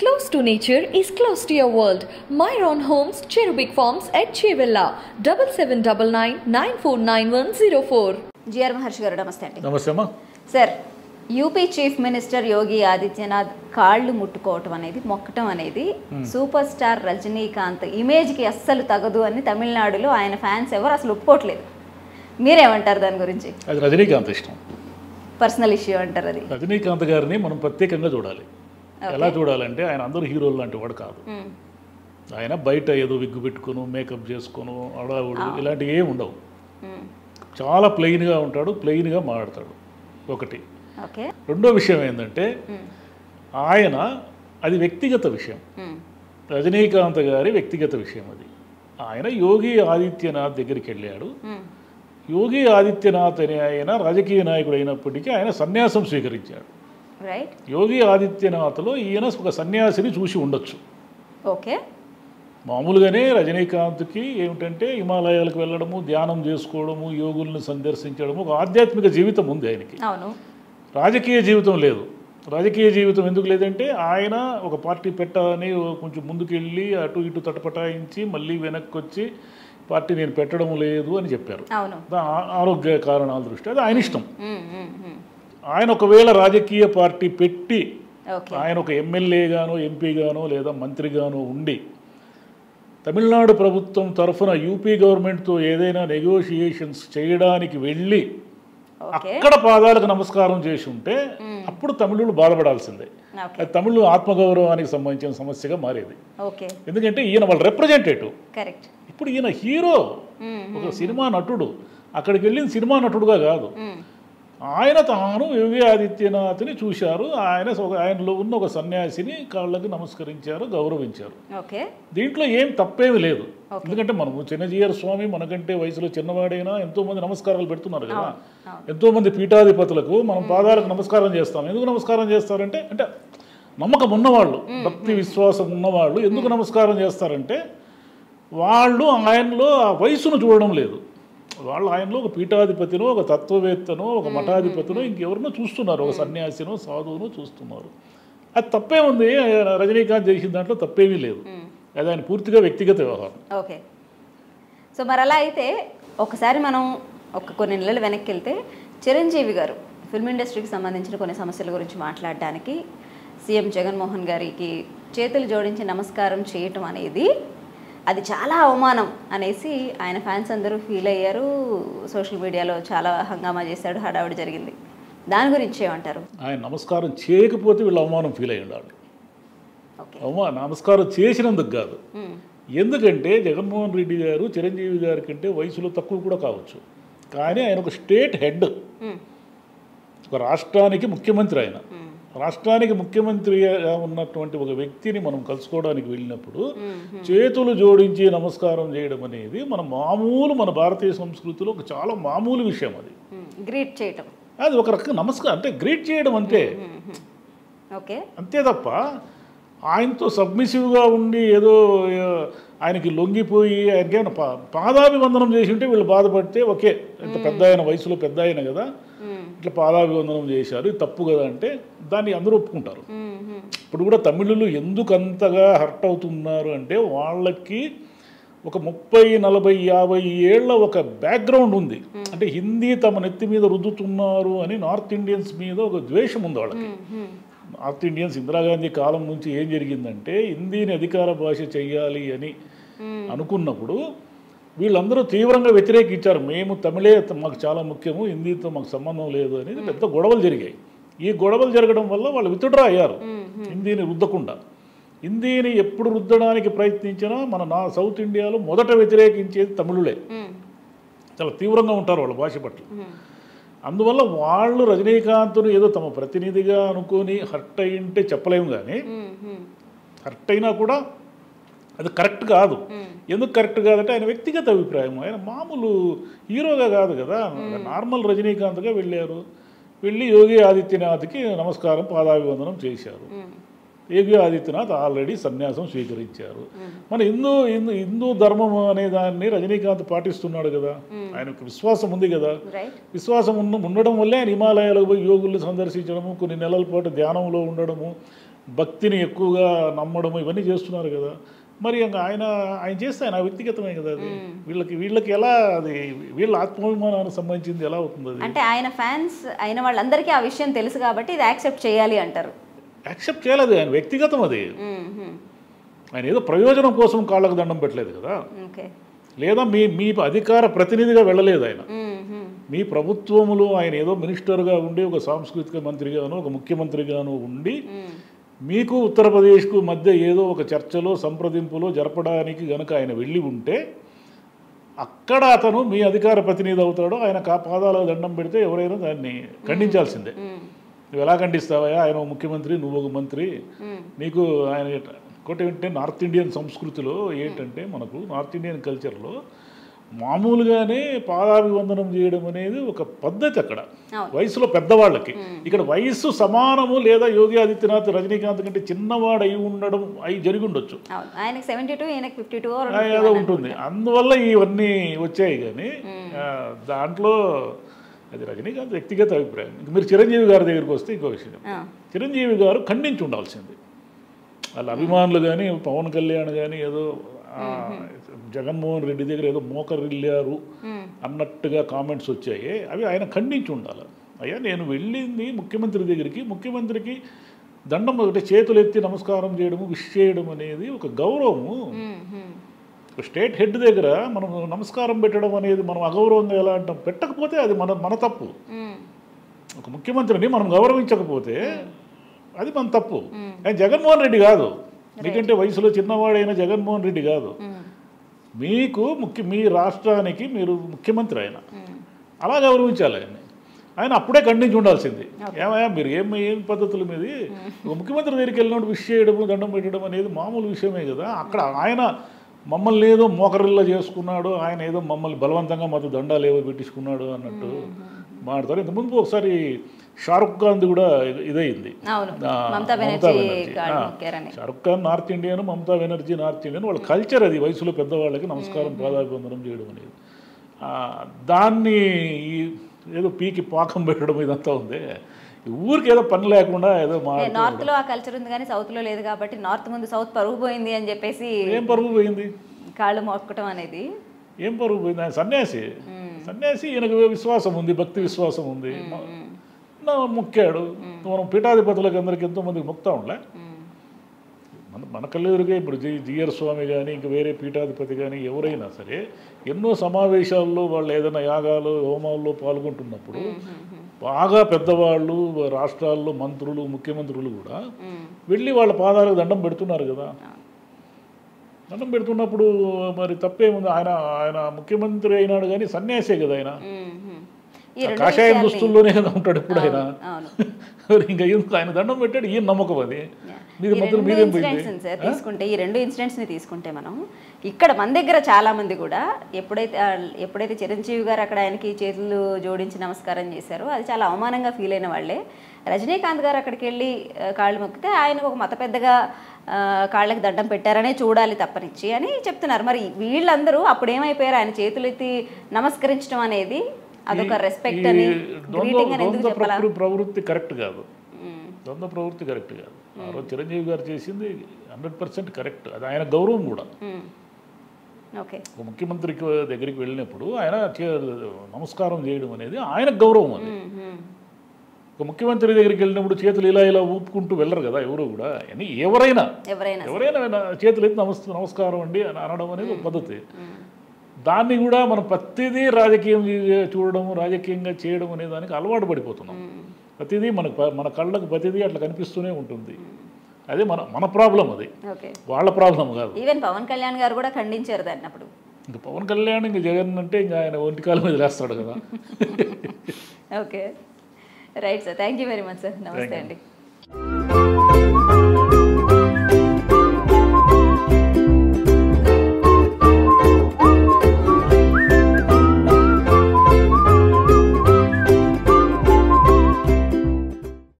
Close to nature is close to your world. Myron Homes, Cherubic Farms at Chevilla, 7799 GR Maharshi గారు నమస్తే అండి. నమస్తే అమ్మా. Sir UP chief minister Yogi Adityanath కాళ్ళు ముట్టుకోవటం అనేది మొక్కటం అనేది సూపర్ స్టార్ రజనీకాంత్ ఇమేజ్కి అస్సలు తగదు అని తమిళనాడులో ఆయన ఫ్యాన్స్ ఎవరు అసలు ఒప్పుకోవట్లేదు. మీరేమంటారు దాని గురించి? అది రజనీకాంత్ ఇష్టం. పర్సనల్ ఇష్యూ అంటారు అది. రజనీకాంత్ గారిని మనం ప్రత్యేకంగా చూడాలి. ఎలా చూడాలంటే ఆయన అందరూ హీరోలు లాంటి వాడు కాదు మ్మ్. ఆయన బయట ఏదో విగ్గు పెట్టుకును మేకప్ చేసుకును అడావుడు ఇలాంటివి ఏమి ఉండవు మ్మ్. చాలా ప్లెయిన్గా ఉంటాడు ప్లెయిన్గా మాట్లాడతాడు ఒకటి రెండో విషయం ఏంటంటే మ్మ్. ఆయన అది వ్యక్తిగత విషయం. రజనీకాంత్ గారి వ్యక్తిగత విషయం అది ఆయన యోగి ఆదిత్యనాథ్ దగ్గరికి వెళ్ళాడు. యోగి ఆదిత్యనాథ్ అనే ఆయన రాజకీయ నాయకుడు అయినప్పటికీ ఆయన సన్యాసం స్వీకరించాడు రైట్ యోగి ఆదిత్యనాథ్లో ఈయన ఒక సన్యాసిని చూసి ఉండొచ్చు. ఓకే మామూలుగానే రజనీకాంత్కి ఏమిటంటే హిమాలయాలకు వెళ్ళడము ధ్యానం చేసుకోవడము యోగుల్ని సందర్శించడము ఒక ఆధ్యాత్మిక జీవితం ఉంది ఆయనకి. అవును. రాజకీయ జీవితం లేదు. రాజకీయ జీవితం ఎందుకు లేదంటే ఆయన ఒక పార్టీ పెట్టాలని కొంచెం ముందుకెళ్ళి అటు ఇటు తటపటాయించి మళ్ళీ వెనక్కి వచ్చి పార్టీ నేను పెట్టడం లేదు అని చెప్పారు. ఆరోగ్య కారణాల దృష్ట్యా అది ఆయన ఇష్టం. ఆయన ఒకవేళ రాజకీయ పార్టీ పెట్టి ఆయన ఒక ఎమ్మెల్యేగానో ఎంపీగానో లేదా మంత్రిగానో ఉండి తమిళనాడు ప్రభుత్వం తరఫున యూపీ గవర్నమెంట్తో ఏదైనా నెగోషియేషన్స్ చేయడానికి వెళ్ళి అక్కడ పాదాలకు నమస్కారం చేసి ఉంటే అప్పుడు తమిళులు బాధపడాల్సిందే. అది తమిళ ఆత్మగౌరవానికి సంబంధించిన సమస్యగా మారేది. ఎందుకంటే ఈయన వాళ్ళ రిప్రజెంటేటివ్ ఇప్పుడు ఈయన హీరో. ఒక సినిమా నటుడు. అక్కడికి వెళ్ళిన సినిమా నటుడుగా కాదు. ఆయన తాను యోగి ఆదిత్యనాథ్ని చూశారు. ఆయన ఆయనలో ఉన్న ఒక సన్యాసిని కాళ్ళకి నమస్కరించారు గౌరవించారు. దీంట్లో ఏం తప్పేమి లేదు. ఎందుకంటే మనము చిన్నజీయర్ స్వామి మనకంటే వయసులో చిన్నవాడైనా ఎంతో మంది నమస్కారాలు పెడుతున్నారు కదా. ఎంతో మంది పీఠాధిపతులకు మనం పాదాలకు నమస్కారం చేస్తాం. ఎందుకు నమస్కారం చేస్తారంటే అంటే నమ్మకం ఉన్నవాళ్ళు భక్తి విశ్వాసం ఉన్నవాళ్ళు ఎందుకు నమస్కారం చేస్తారంటే వాళ్ళు ఆయనలో ఆ వయసును చూడడం లేదు. వాళ్ళు ఆయనలో ఒక పీఠాధిపతినో ఒక తత్వవేత్తనో ఒక మఠాధిపతినో ఇంకెవరినో చూస్తున్నారు. ఒక సన్యాసినో సాధువునో చూస్తున్నారు. అది తప్పే ఉంది రజనీకాంత్ చేసిన దాంట్లో తప్పేమీ లేదు. అది ఆయన పూర్తిగా వ్యక్తిగత వ్యవహారం. ఓకే. సో మరి అలా అయితే ఒకసారి మనం ఒక కొన్ని నెలలు వెనక్కి వెళ్తే చిరంజీవి గారు ఫిల్మ్ ఇండస్ట్రీకి సంబంధించిన కొన్ని సమస్యల గురించి మాట్లాడడానికి సీఎం జగన్మోహన్ గారికి చేతులు జోడించి నమస్కారం చేయటం అనేది అది చాలా అవమానం అనేసి ఆయన ఫ్యాన్స్ అందరూ ఫీల్ అయ్యారు. సోషల్ మీడియాలో చాలా హంగామా చేశాడు హడావుడి జరిగింది. దాని గురించి ఏమంటారు? ఆయన నమస్కారం చేయకపోతే వీళ్ళు అవమానం ఫీల్ అయ్యి ఉండాలి. ఓకే. అవమా నమస్కారం చేసినందుకు కాదు. ఎందుకంటే జగన్మోహన్ రెడ్డి గారు చిరంజీవి గారి కంటే వయసులో తక్కువ కూడా కావచ్చు. కానీ ఆయన ఒక స్టేట్ హెడ్. ఒక రాష్ట్రానికి ముఖ్యమంత్రి ఆయన. రాష్ట్రానికి ముఖ్యమంత్రిగా ఉన్నటువంటి ఒక వ్యక్తిని మనం కలుసుకోవడానికి వెళ్ళినప్పుడు చేతులు జోడించి నమస్కారం చేయడం అనేది మన మామూలు మన భారతీయ సంస్కృతిలో ఒక చాలా మామూలు విషయం అది. గ్రీట్ చేయటం అది ఒక రకంగా నమస్కారం అంటే గ్రీట్ చేయడం. మ్మ్. ఓకే అంతే తప్ప ఆయనతో సబ్మిసివ్గా ఉండి ఏదో ఆయనకి లొంగిపోయి ఆయనకి ఏమైనా పాదాభివందనం చేసి ఉంటే వీళ్ళు బాధపడితే ఓకే ఇంత పెద్ద ఆయన వయసులో పెద్ద ఆయన కదా. ఇట్లా పాదాభివందనం చేశారు ఇది తప్పు కదా అంటే దాన్ని అందరూ ఒప్పుకుంటారు. ఇప్పుడు కూడా తమిళులు ఎందుకు అంతగా హర్ట్ అవుతున్నారు అంటే వాళ్ళకి ఒక ముప్పై నలభై యాభై ఏళ్ళ ఒక బ్యాక్గ్రౌండ్ ఉంది అంటే హిందీ తమ నెత్తి మీద రుద్దుతున్నారు అని నార్త్ ఇండియన్స్ మీద ఒక ద్వేషం ఉంది వాళ్ళకి. నార్త్ ఇండియన్స్ ఇందిరాగాంధీ కాలం నుంచి ఏం జరిగిందంటే హిందీని అధికార భాష చెయ్యాలి అని అనుకున్నప్పుడు వీళ్ళందరూ తీవ్రంగా వ్యతిరేకించారు. మేము తమిళే మాకు చాలా ముఖ్యము హిందీతో మాకు సంబంధం లేదు అనేది పెద్ద గొడవలు జరిగాయి. ఈ గొడవలు జరగడం వల్ల వాళ్ళు విత్డ్రా అయ్యారు హిందీని రుద్దకుండా. హిందీని ఎప్పుడు రుద్దడానికి ప్రయత్నించినా మన నా సౌత్ ఇండియాలో మొదట వ్యతిరేకించేది తమిళులే. చాలా తీవ్రంగా ఉంటారు వాళ్ళ భాష పట్ల. అందువల్ల వాళ్ళు రజనీకాంత్ను ఏదో తమ ప్రతినిధిగా అనుకొని హర్ట్ అయ్యింటే చెప్పలేము కానీ. హర్ట్ అయినా కూడా అది కరెక్ట్ కాదు. ఎందుకు కరెక్ట్ కాదంటే ఆయన వ్యక్తిగత అభిప్రాయం ఆయన మామూలు హీరోగా కాదు కదా నార్మల్ రజనీకాంత్గా వెళ్ళారు వెళ్ళి యోగి ఆదిత్యనాథ్కి నమస్కారం పాదాభివందనం చేశారు. యోగి ఆదిత్యనాథ్ ఆల్రెడీ సన్యాసం స్వీకరించారు. మన హిందూ హిందూ హిందూ ధర్మం అనే దాన్ని రజనీకాంత్ పాటిస్తున్నాడు కదా. ఆయనకు విశ్వాసం ఉంది కదా. విశ్వాసం ఉన్న ఉండడం వల్లే ఆయన హిమాలయాలకు పోయి యోగుల్ని సందర్శించడము కొన్ని నెలల పాటు ధ్యానంలో ఉండడము భక్తిని ఎక్కువగా నమ్మడం ఇవన్నీ చేస్తున్నారు కదా. మరి ఇంకా ఆయన ఆయన చేస్తే ఆయన వ్యక్తిగతమే కదా అది. వీళ్ళకి వీళ్ళకి ఎలా అది వీళ్ళ ఆత్మాభిమానానికి సంబంధించింది ఎలా అవుతుంది అంటే ఆయన ఫ్యాన్స్ అయిన వాళ్ళందరికీ ఆ విషయం తెలుసు కాబట్టి ఇది యాక్సెప్ట్ చేయాలి అంటారు. యాక్సెప్ట్ చేయలేదు ఆయన వ్యక్తిగతం అది. ఆయన ఏదో ప్రయోజనం కోసం కాళ్ళకు దండం పెట్టలేదు కదా లేదా మీ మీ అధికార ప్రతినిధిగా వెళ్ళలేదు ఆయన. మీ ప్రభుత్వములో ఆయన ఏదో మినిస్టర్గా ఉండి ఒక సాంస్కృతిక మంత్రిగాను ఒక ముఖ్యమంత్రిగాను ఉండి. మీకు ఉత్తరప్రదేశ్కు మధ్య ఏదో ఒక చర్చలో సంప్రదింపులో జరపడానికి గనక ఆయన వెళ్ళి ఉంటే అక్కడ అతను మీ అధికార ప్రతినిధి అవుతాడో ఆయన కా పాదాల దండం పెడితే ఎవరైనా దాన్ని ఖండించాల్సిందే. నువ్వు ఎలా ఖండిస్తావా ఆయన ముఖ్యమంత్రి నువ్వు ఒక మంత్రి. నీకు ఆయన ఇంకోటి ఏంటంటే నార్త్ ఇండియన్ సంస్కృతిలో ఏంటంటే మనకు నార్త్ ఇండియన్ కల్చర్లో మామూలుగానే పాదాభివందనం చేయడం అనేది ఒక పద్ధతి అక్కడ. వయసులో పెద్దవాళ్ళకి. ఇక్కడ వయస్సు సమానము లేదా యోగి ఆదిత్యనాథ్ రజనీకాంత్ కంటే చిన్నవాడు అయి ఉండడం అయి జరిగి ఉండొచ్చు. ఏదో ఉంటుంది. అందువల్ల ఇవన్నీ వచ్చాయి కానీ దాంట్లో అది రజనీకాంత్ వ్యక్తిగత అభిప్రాయం. ఇంక మీరు చిరంజీవి గారి దగ్గరికి వస్తే ఇంకో విషయం చిరంజీవి గారు ఖండించి ఉండాల్సింది. వాళ్ళ అభిమానులు కానీ పవన్ కళ్యాణ్ కానీ ఏదో జగన్మోహన్ రెడ్డి దగ్గర ఏదో మోకరిల్లారు అన్నట్టుగా కామెంట్స్ వచ్చాయి. అవి ఆయన ఖండించి ఉండాలి. అయ్యా నేను వెళ్ళింది ముఖ్యమంత్రి దగ్గరికి. ముఖ్యమంత్రికి దండం ఒకటి చేతులు ఎత్తి నమస్కారం చేయడము విష్ చేయడం అనేది ఒక గౌరవము. స్టేట్ హెడ్ దగ్గర మనం నమస్కారం పెట్టడం అనేది మనం అగౌరవంగా ఎలా అంటాం? పెట్టకపోతే అది మన మన తప్పు. ఒక ముఖ్యమంత్రిని మనం గౌరవించకపోతే అది మన తప్పు. ఆయన జగన్మోహన్ రెడ్డి కాదు. ఎందుకంటే వయసులో చిన్నవాడైన జగన్మోహన్ రెడ్డి కాదు. మీకు ముఖ్య మీ రాష్ట్రానికి మీరు ముఖ్యమంత్రి ఆయన. అలా గౌరవించాలి ఆయన ఆయన అప్పుడే ఖండించి ఉండాల్సింది. ఏమయ్యా మీరు ఏం ఏం పద్ధతులు మీది? ఒక ముఖ్యమంత్రి దగ్గరికి వెళ్ళినప్పుడు విష్ చేయడము దండం పెట్టడం అనేది మామూలు విషయమే కదా. అక్కడ ఆయన మమ్మల్ని ఏదో మోకరిల్లా చేసుకున్నాడు ఆయన ఏదో మమ్మల్ని బలవంతంగా మాతో దండాలు ఏవో పెట్టించుకున్నాడు అన్నట్టు మాట్లాడతారు ఇంత ముందు ఒకసారి షారుఖ్ ఖాన్ది కూడా ఇది- ఇదయింది. అవును. ఆ, Mamata Banerjee Shahrukh Khan north Indian Mamata Banerjee north Indian వాళ్ళ కల్చర్ అది వయసులో పెద్దవాళ్ళకి నమస్కారం పాదాభివందనం చేయడం అనేది. దాన్ని ఈ ఏదో పీకి పాకం పెట్టడం ఇదంతా ఉంది. ఊరికి ఏదో పని లేకుండా ఏదో మా నార్త్లో ఆ కల్చర్ ఉంది కానీ సౌత్లో లేదు కాబట్టి నార్త్ ముందు సౌత్ పరుగు పోయింది అని చెప్పేసి ఏం పరుగు పోయింది కాళ్ళు మొక్కటం అనేది. ఏం పరుగు పోయింది ఆయన సన్యాసి సన్యాసి ఈయనకు విశ్వాసం ఉంది భక్తి విశ్వాసం ఉంది. మొక్కాడు. మనం పీఠాధిపతులకు అందరికి ఎంతో మందికి మొక్తా ఉండలే. మన మన కళ్ళెదురుగా ఇప్పుడు జి జిఆర్ స్వామి కానీ ఇంకా వేరే పీఠాధిపతి కానీ ఎవరైనా సరే ఎన్నో సమావేశాల్లో వాళ్ళు ఏదైనా యాగాలు హోమాల్లో పాల్గొంటున్నప్పుడు బాగా పెద్దవాళ్ళు రాష్ట్రాల్లో మంత్రులు ముఖ్యమంత్రులు కూడా. వెళ్ళి వాళ్ళ పాదాలకు దండం పెడుతున్నారు కదా. దండం పెడుతున్నప్పుడు మరి తప్పేముంది? ఆయన ఆయన ముఖ్యమంత్రి అయినాడు కానీ సన్యాసే కదా ఆయన. కాషాయం దుస్తుల్లోనే కదా ఉంటాడు ఎప్పుడు ఆయన ఇంకా ఎందుకు ఆయన దండం పెట్టాడు? ఈయన నమ్మకం అది. మీరు తీసుకుంటే ఈ రెండు ఇన్సిడెంట్స్ని తీసుకుంటే మనం ఇక్కడ మన దగ్గర చాలా మంది కూడా ఎప్పుడైతే ఎప్పుడైతే చిరంజీవి గారు అక్కడ ఆయనకి చేతులు జోడించి నమస్కారం చేశారో అది చాలా అవమానంగా ఫీల్ అయిన వాళ్ళే. రజనీకాంత్ గారు అక్కడికి వెళ్ళి కాళ్ళు మొక్కితే ఆయనకు ఒక మత పెద్దగా కాళ్ళకి దండం పెట్టారనే చూడాలి తప్పనిచ్చి అని చెప్తున్నారు. మరి వీళ్ళందరూ అప్పుడు ఏమైపోయారు ఆయన చేతులు ఎత్తి నమస్కరించడం అనేది అదొక రెస్పెక్ట్ అని గ్రీటింగ్ అని ఎందుకు చెప్పాలా? ప్రవృత్తి కరెక్ట్ కాదు. ద్వంద్వ ప్రవృత్తి కరెక్ట్ కాదు. ఆ రోజు చిరంజీవి గారు చేసింది హండ్రెడ్ పర్సెంట్ కరెక్ట్. అది ఆయన గౌరవం కూడా. ముఖ్యమంత్రికి దగ్గరికి వెళ్ళినప్పుడు ఆయన నమస్కారం చేయడం అనేది ఆయన గౌరవం అది. ఒక ముఖ్యమంత్రి దగ్గరికి వెళ్ళినప్పుడు చేతులు ఇలా ఇలా ఊపుకుంటూ వెళ్ళరు కదా ఎవరు కూడా. అని ఎవరైనా ఎవరైనా. చేతులు ఎత్తి నమస్ నమస్కారం అండి అని అనడం అనేది ఒక పద్ధతి. దాన్ని కూడా మనం ప్రతిదీ రాజకీయం చూడడం రాజకీయంగా చేయడం అనే దానికి అలవాటు పడిపోతున్నాం. ప్రతిదీ మనకు మన కళ్ళకు ప్రతిదీ అట్లా కనిపిస్తూనే ఉంటుంది. అదే మన మన ప్రాబ్లం అది. ఓకే. వాళ్ళ ప్రాబ్లం కాదు. ఈవెన్ పవన్ కళ్యాణ్ గారు కూడా ఖండించారు దాన్ని అప్పుడు. ఇంకా పవన్ కళ్యాణ్ ఇంకా జగన్ అంటే ఇంకా ఆయన ఒంటి కాలం మీద లేస్తాడు కదా. Okay. Right sir. Thank you very much sir. నమస్తే. అండి.